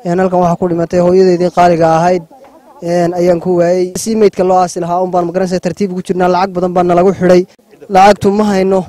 halkan waxaa ku dhimatay hooyadeydii qaaliga ahayd. Ayaan ku waayey si meydka loo aasi lahaa un baan magaranaysa tartiib ugu jirnaa lacag badan baa nalagu xidhay. Lacagtu ma hayno.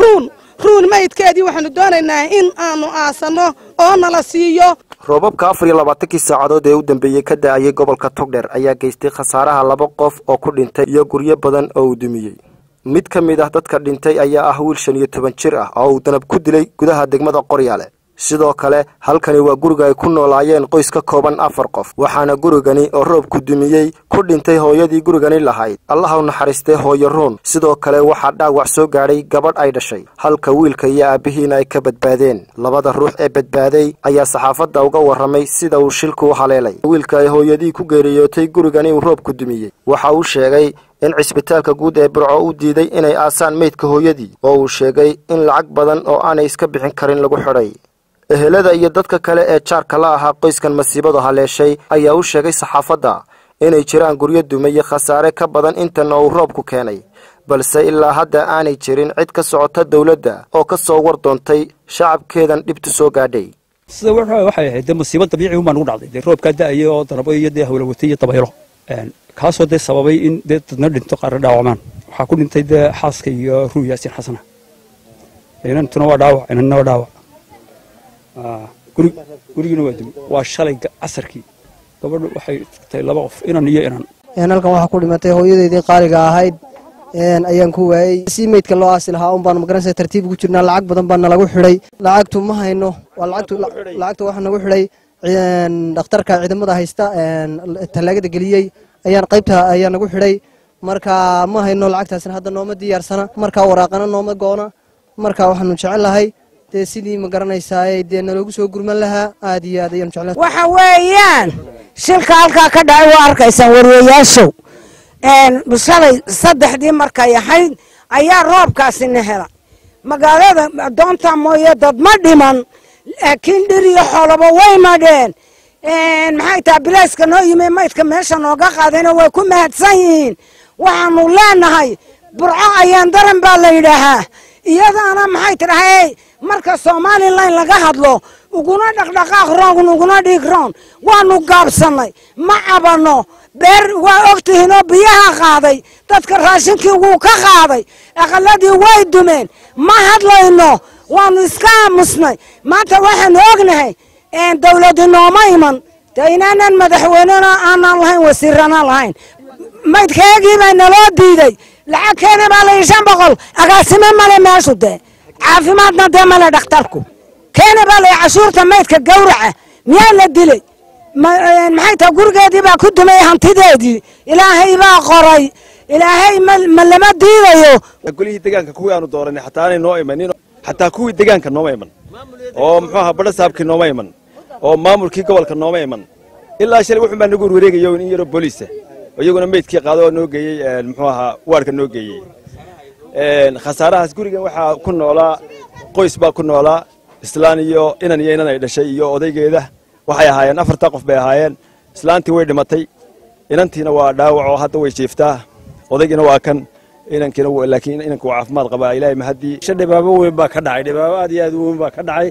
Ruun ruun maydkeedii waxaanu doonaynaa in aanu aasanno oo nala siiyo. Roobabka afar iyo labaatankii saacadood ee u dambeeyey ka da'ayay gobolka togdheer ayaa geystay khasaaraha laba qof oo ku dhintay iyo guryo badan oo uu dumiyey mid ka mid ah dadka dhintay ayaa ah wiil shan iyo toban jir ah oo uu danab ku dilay gudaha degmada qoryaale sidoo kale halkani waa guriga ay ku noolaayeen qoys ka kooban afar qof waxaana gurigani oo roobku dumiyey ku dhintay hooyadii gurigani lahayd. Allah u naxariistay hooyo ruun sidoo kale waxaa dhaawac soo gaadhay gabadh ay dhashay. Halka wiilka iyo aabbihiina ay ka badbaadeen. Labada ruux ee badbaaday ayaa saxaafadda uga warramay sida uu shilku u haleelay. Wiilka ay hooyadii ku geeriyootay gurigani uu roobku dumiyey. Waxa uu sheegay in cisbitaalka guud ee burco u diiday inay aasaan meydka hooyadii oo uu sheegay in lacag badan oo aanay iska bixin karin lagu xidhay ehelada iyo dadka kale ee jaarka la ahaa qoyskan masiibadu haleeshay ayaa u sheegay saxaafadda inay jiraan guryo dumaya khasaare ka badan intana uu roobku keenay balse ilaa hadda aanay jirin cid ka socota dowladda oo ka soo war doontay shacabkeedan dhibtu soo gaadhay. Sida waxay ahayd dee masiibo dabiici un baa nagu dhacday dee roobkaa da'ayay oo danabo iyo dee hawlawatay iyo dabaylo. Kaasoo dee sababay in dee dadna dhinto qaarna dhaawacmaan. Waxaa ku dhintay dee xaaska iyo ruu yaasiin xasana. Inantuna waa dhaawac inanna waa dhaawac gurigina waa dumi waa shalay casarkii gabadhu waxay tagtay laba qof inan iyo inan. Halkan waxaa ku dhimatay hooyadeydii qaaliga ahayd. Ayaan ku waayey si meydka loo aasi lahaa un baan magaranaysa tartiib ugu jirnaa. Lacag badan baa nalagu xidhay. Lacagtu ma hayno. Lacagta waxaa nagu xidhay. Dhakhtarka ciidamada haysta tallaagada geliyey ayaan qaybta ayaa nagu xidhay. Marka ma hayno lacagtaasna hadda nooma diyaarsana markaa waraaqana nooma goona. Marka waxaanu jecel lahay dee sidii ma garanaysaa dee naloogu soo gurman lahaa. Aad iyo aad ayaan jeclaa waxa weeyaan shilka halkaa ka dhacay waa arkaysaan warweyaashow shalay saddexdii markay ahayd ayaa roobkaasina hela. Magaalada doonta mooye dad ma dhiman laakiin dhir iyo xoolaba way madheen maxay tahay bilayska noo yimi maydka meesha nooga qaadayna way ku mahadsan yihiin. Waxaanu leenahay burco ayaan daran baa la yidhaahaa. Iyadaana maxay tidhahay marka somalilan laga hadlo uguna dhaqdhaqaaq roon uguna dhiig roon waanu gaabsannay ma cabanno beer waa ogtihiinoo biyaha qaaday dadka raashinkii wuu ka qaaday aqaladii way dumeen. Ma hadlayno waanu iska aamusnay maanta waxaanu ognahay dawladi nooma iman. De inaanan madaxweynena aanaan lahayn wasiirana lahayn. Maydkeegii baa naloo diiday. Lacag keena baa layi shan boqol agaasime male meeshu dee caafimaadna dee male dhakhtarku keena baa layi cashuurta maydka gawraca miyaa la dilay? Maxay tahay gurigeedii baa ku dumay hantideedii? Ilaahay baa qoray. Ilaahay ma lama diidayo. Golihii degaanka kuwii aanu dooranay xataa aanay noo imanin xataa kuwii degaanka nooma iman. Oo muxuu ahaa badha saabkii nooma iman. Oo maamulkii gobolka nooma iman. Ilaa shalay wuxun baa nagu warwareegayo in yaroo booliisa iyaguna meydkii qaado oo noo geeyey muxuu ahaa waarka noo geeyey khasaarahaas gurigan waxaa ku noolaa qoys baa ku noolaa islaan iyo inan iyo inan ay dhashay iyo odaygeeda waxay ahaayeen afartaa qof bay ahaayeen. Islaantii way dhimatay inantiina waa dhaawac oo hadda way jiiftaa. Odaygiina waa kan inankiina laakiin inanka waa caafimaad qabaa ilaahay mahaddii sha dhibaabo weyn baa ka dhacay dhibaabo aad iyo aad weyn baa ka dhacay.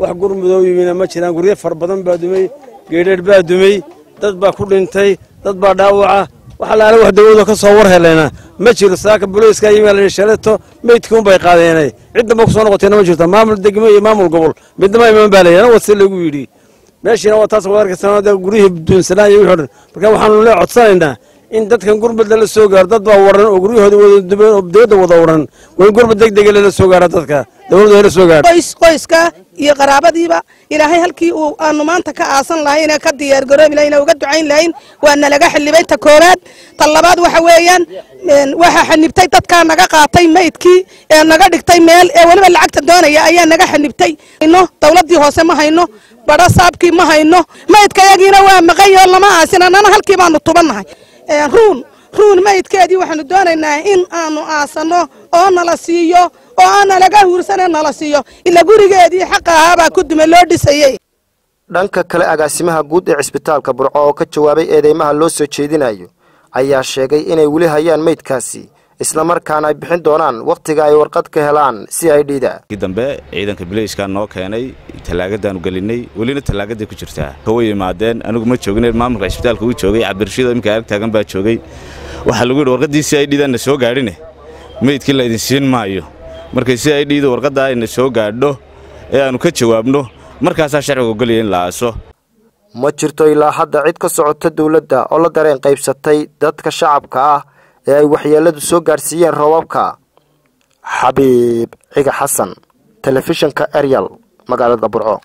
Wax gurmudoo yimina ma jiraan guryo fara badan baa dumay geedheer baa dumay dad baa ku dhintay dad baa dhaawaca. Wax allaale wax dawladoo ka soo war helena ma jiro saaka booliiska yimaal shaleto meydkii un bay qaadeenay. Ciddamba ku soo noqotayna ma jirto maamul degmo iyo maamul gobol. Midnama iman baa layana wase lagu yidhi. Meeshiina waa taas wad arkaysaa guryihii duunsanaa iyo wixii o dhan marka waxaanu le codsanaynaa in dadkan gurbad lala soo gaaro dad baa waran oo guryahooda wada dubeen oo dawladda wada waran waa in gurbad deg dega lala soo gaara dadka dawladda lala soo gaaro qoys qoyska iyo qaraabadiiba ilaahay halkii uu aanu maanta ka aasan lahayn ee ka diyaar garoobi lahayn uga ducayn lahayn waa nalaga xildhibay ta koowaad ta labaad waxa weeyaan waxaa xanibtay dadkaa naga qaatay maydkii ee naga dhigtay meel ee weliba lacagta doonaya ayaa naga xanibtay no dawladdii hoose ma hayno badho saabkii ma hayno maydkayagiina waa maqanyaho lama aasin annana halkii baanu tubannahay ruun ruun maydkeedii waxaanu doonaynaa in aanu aasanno oo nala siiyo oo aan nalaga huursane nala siiyo. Ila gurigeedii xaqa ahaabaa ku dume loo dhisayey. Dhanka kale agaasimaha guud ee cisbitaalka burco oo ka jawaabay eedeymaha loo soo jeedinayo ayaa sheegay inay weli hayaan meydkaasi islamarkaana ay bixin doonaan wakhtiga ay warqad ka helaan c i d da dambe ciidanka bileyska noo keenay tallaagadaanu gelinay welina tallaagaday ku jirtaa. Way yimaadeen anigu ma joogin maamulka cisbitaalka uu joogay cabdirashiid iminka arag taagan baa joogay. Waxaa lagu yidhi warqaddii c i d daanna soo gaadhine meydkii laydin siin maayo. Markay c i d da warqadda ayna soo gaadho ee aannu ka jawaabno markaasaa sharciga ogolaya in la aaso. Ma jirto ilaa hadda cid ka socota dowladda oo la dareen qaybsatay dadka shacabka ah ee ay waxyeelladu soo gaadhsiiyeen roobabka. Xabiib ciga xasan telefishinka eryal magaalada burco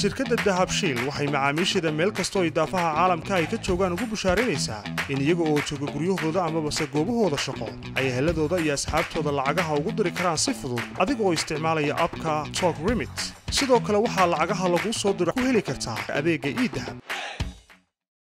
shirkadda dahabshiil waxay macaamiisheeda meel kastoo idaafaha caalamka ay ka joogaan ugu bushaaraynaysaa in iyaga oo jooga guryahooda amabase goobahooda shaqo ay eheladooda iyo asxaabtooda lacagaha ugu diri karaan si fudud adiga oo isticmaalaya abka tok remit sidoo kale waxaa lacagaha laguu soo diro ku heli kartaa adeegga iidahab